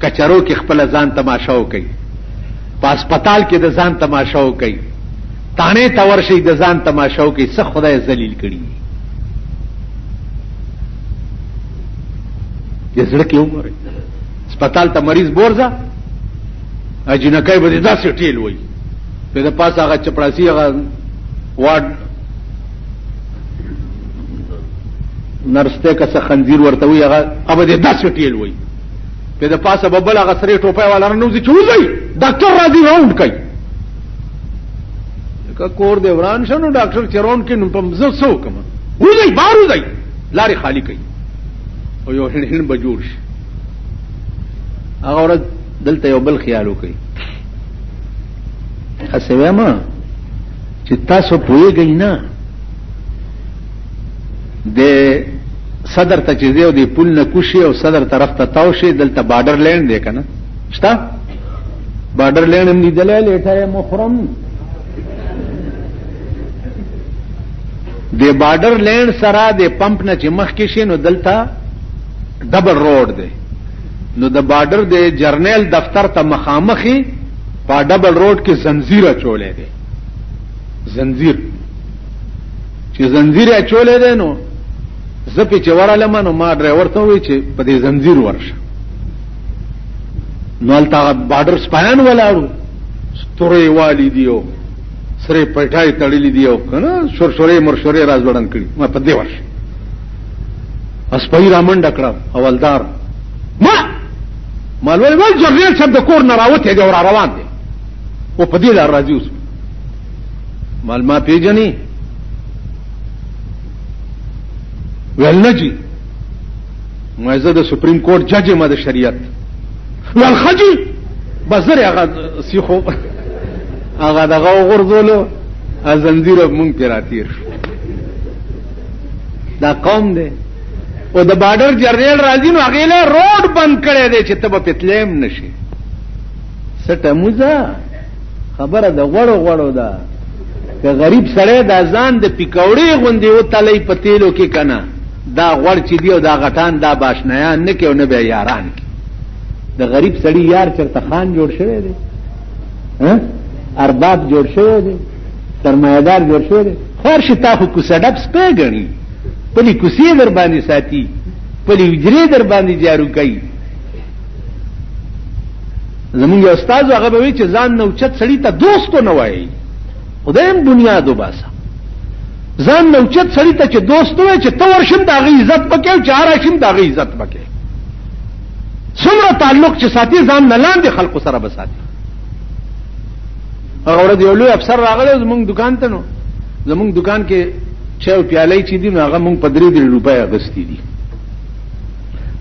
کچرو کې خپل ځان تماشا وکړي په هسپتال کې د ځان تماشا وکړي تانه تور شي د ځان تماشا وکړي څه خدای ذلیل کړي د زړه کې وګورئ هسپتال ته مریض بورځه اجنکای به داسې ټیل وای په د پاسه هغه چپړاسی هغه وارډ نرسته که څه خنزیر ورته وي هغه هغه دې داسې ټیل وي په د پاسه به بل هغه سره ټوپه والا نه نوځي چې وځي ډاکټر راځي راوند کوي که کور دې وران شنو ډاکټر چرون کې نو په مزه سو کوم وځي بار وځي لارې خالی کوي او یو هند هند بجور شي هغه ورځ دلته یو بل خیال وکړي هسه وایم چې تاسو پوهیږئ نه د صدر ته چې دیو دی پل نه کوشي او صدر طرف ته تاو شي دلته بارډر لینډ دی کنه شته بارډر لینډ هم لیدلې لټه محرم د بارډر لینډ سره د پمپ نه چې مخ کې شي نو دلته ډبل روډ دی نو د بارډر د جرنیل دفتر ته مخامخي په ډبل روډ کې زنجیر اچولې ده زنجیر چې زنجیر اچولې ده نو زه په چوره لمنو ما ډرایور ته وی چې په دې زنجیر ورشه نو التا بارډر سپایان ولاړو ستوري والی دیو سره پټای تړلې دیو کنه شور شورې مر شورې راز وړن کړی ما په دې ورشه اسپای را منډه کړه اولدار ما مالوی وای جنرال صاحب د کور نه راوته دی او را روان دی او په دې لار راځي اوس مال ما پیژني ویل نه جی ما زه د سپریم کورټ جج ما د شریعت ویل خجی بزر هغه سیخو هغه دغه غرزولو ازنجیر مونږ پیراتیر دا قوم دی او د بارډر جرنیل راځي نو هغه له روډ بند کړي دي چې تب پتلیم نشي سټه موزه خبره د غړو غړو ده که غریب سره د ځان د پکوړې غوندې او تلې په تیلو کې کنه دا غړ چې دی او دا غټان دا باشنایان نه کې او نه به یاران کې د غریب سړی یار چرته خان جوړ شوی دی ارباب جوړ شوی دی سرمایدار جوړ شوی خور شي تا خو کوسه ډب سپی ګڼي پلي کوسې در باندې ساتي پلي حجرې در باندې جارو کوي زمونږ یو استاد هغه به وی چې ځان نو چت سړی ته دوستو نه وایي خدایم بنیاد وباسه ځان نو چت سړی ته چې دوستو وای چې تو ورشم دا غي عزت پکې او چارا شم دا غي عزت پکې څومره تعلق چې ساتي ځان نه لاندې خلکو سره بساتي هغه ورځ یو لوی افسر راغلی زمونږ دکان ته نو زمونږ دکان کې چای او پیالې چې دي نو هغه مونږ په درې درې روپۍ اخیستې دي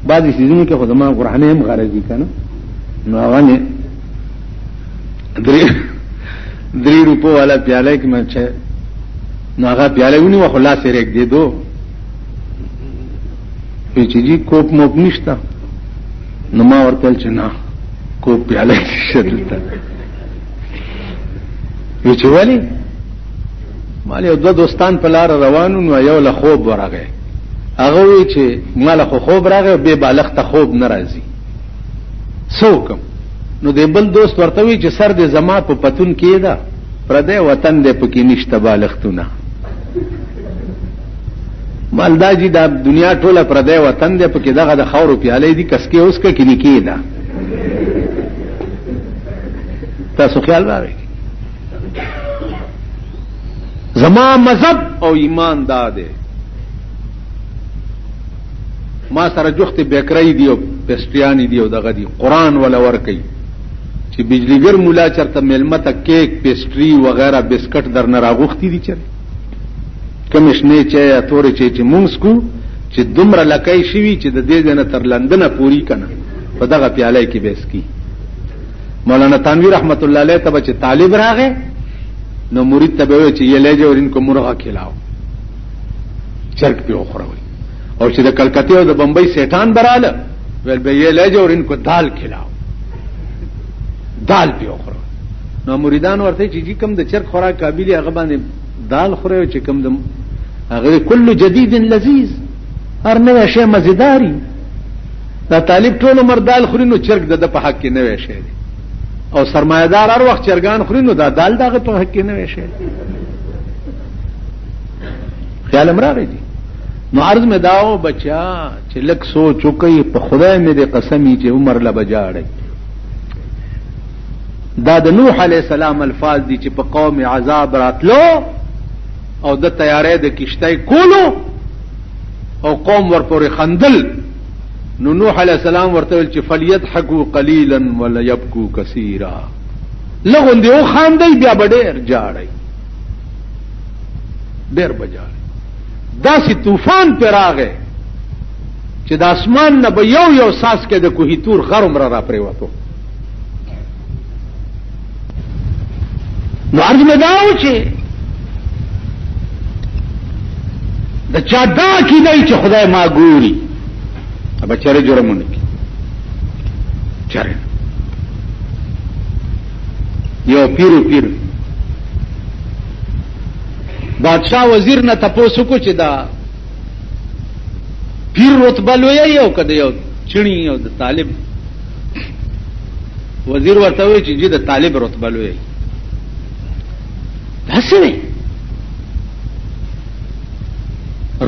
بعضې سیزونو کې خو زما قرانې هم غرض دي که نه نو هغه مې درې درې روپو والا پیاله کې مې چې نو هغه پیاله ونیوه خو لاس یې رېږدېدو وایي چې جي کوپ موپ نشته نو ما ورته ویل چې نه کوپ پیاله نشته دلته وی چې ولی مال یو دو دوستان په لار روانو نو یو له خوب ورغه هغه وی چې مال خو خوب راغه به بالغ ته خوب ناراضي سوکم نو د بل دوست ورته وی چې سر دې زما په پتون کې ده پردې وطن دې پکې نشته بالغتونه مالداجی دا دنیا ټوله پردې وطن دې پکې دغه د خورو پیالې دي کسکه اوس کې نکې ده تاسو خیال راغی زما مذهب او ایمان دا دی ما سره جوخت بیکرای دی او پسټیانی دی او دغه دی قران ولا ور کوي چې بجلیګر مولا چرته ملمت کیک پیسټری وغیرہ بسکټ در نه راغوختی دي چره کمشنې چای یا تورې چای چې مونږ کو چې دومره لکای شوي چې د دې ځنه تر لندنه پوری کنه په دغه پیاله کې بیس کی مولانا تنویر رحمت الله علیه ته چې طالب راغې نو مرید ته به چې یې لېجه ورین کو مرغه کلاو چرګ په خوروي او چې د کلکته او د بمبئی سیټان براله ول به یې لېجه ورین کو دال کلاو دال په خوروي نو مریدان ورته چې جی کوم د چرګ خوراک قابلیت هغه باندې دال خوري او چې کوم د هغه کله جدید لذیذ هر نوې شی مزیداری دا طالب ټول عمر دال خوري نو چرګ د په حق کې نه وي شي او سرمایدار هر وخت چرګان خوري نو دا دال دغه په حق کې نه وي شي خیال امراغی دي نو عرض مې داو بچا چې لک سوچ کوي په خدای مې دې قسمی چې عمر لا بجاړي دا د نوح علی السلام الفاظ دي چې په قوم عذاب راتلو او د تیارې د کشتۍ کولو او قوم ورپورې خندل نو نوح علی السلام ورته ویل چې فلیضحکوا قلیلا ولیبکوا کثیرا لغون دی او خاندي بیا بډیر جاړي ډیر بجاړي داسې طوفان پر راغې چې د اسمان نه به یو یو ساس کې د کوهی تور غرم را را پریوتو نو عرض مې دا و چې د چا دا کی نه چې خدای ما ګوري ابا چره جرمونه کی چره یو پیرو پیر بادشاہ وزیر نه تاسو کو چې دا پیر رتبه لوی یو کده یو چړی یو د طالب وزیر ورته وی چې د طالب رتبه لوی داسې نه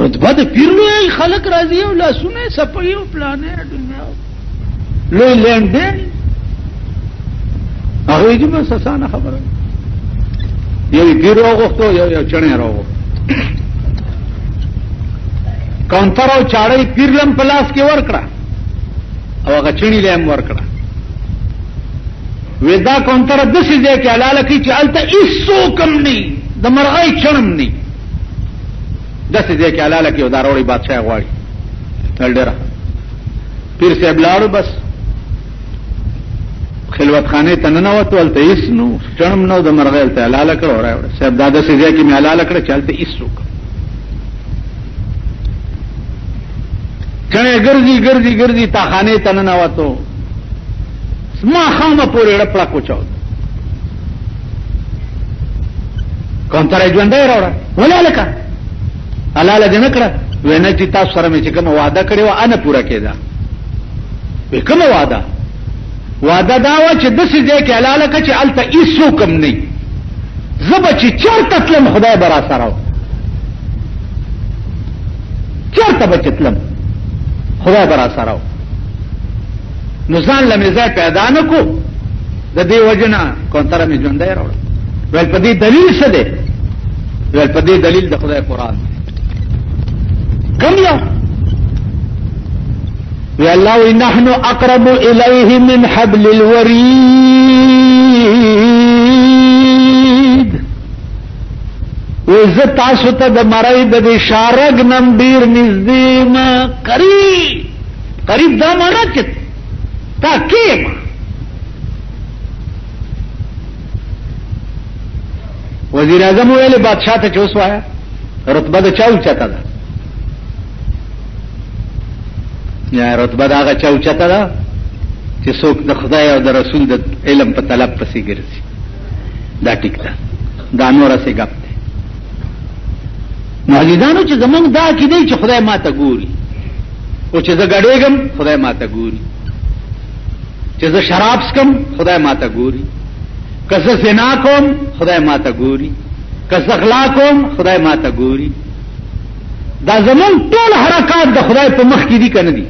رتبه د پیر لوی خلک راځي او لاسونه سپي او پلانې دنیا لوی لین دین هغه دې بس اسانه خبره یو پیر راغوښتو یو یو چڼې راغوښتو کونتر او چاړې پیر لم پلاس کې ور کړه او هغه چڼې لم ور کړه ودا کونتر د څه ځای کې حلاله کی چې الته ایسو کم نه د مرغۍ چڼم نه د څه ځای کې حلاله کی او دا وروړي بادشاہ غواړي تل ډیره پیر صاحب لاړو بس خلوت خانه ته نه نوت ولته ایس نو چړم نو د مرغل ته حلال کړ اور صاحب دادا سي ځکه می حلال کړ چلته ایس سو چړې ګرځي ګرځي ګرځي تا خانه ته نه نوتو ما خامه پورې رپړه کوچاو کونتره ژوندې راوړه ولاله کا حلاله دې نه کړه وې نه چې تاسو سره مې چې کوم وعده کړې و انا پورا کېدا وې کوم وعده وعده دا و چې د څه ځای کې حلاله کچ الته ایسو کم نه زب چې چرته تلم خدای برا سره چرته بچتلم خدای برا سره نو ځان له مې ځای پیدا نه کو د دې وجنه کونتره مې ژوندی راوړ ول په دې دلیل څه دی ول په دې دلیل د خدای قران کم یو وی الله وی نحن اقرب الیه من حبل الورید وې زه تاسو ته د مرای د دې شارګ نم ډیر نږدې ما قریب قریب دا معنا چې تا کې ما وزیر اعظم ویل بادشاہ ته چوس وایا رتبه د چاو چتا ده یا رتبه دا غا چاو چتا ده چې څوک د خدای او د رسول د علم په طلب پسې ګرځي دا ټیک ده دا نور څه غپ ده نو عزیزانو چې زمونږ دا کې دی چې خدای ما ته ګوري او چې زه غړېږم خدای ما ته ګوري چې زه شراب سکم خدای ما ته ګوري که زه زنا کوم خدای ما ته ګوري که زه غلا کوم خدای ما ته ګوري دا زمون ټول حرکات د خدای په مخ کې دي کنه دي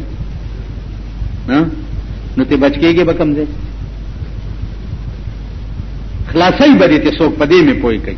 نو ته بچ کېږي به کم ځای خلاصي به دې ته څوک په دې مې پوي کوي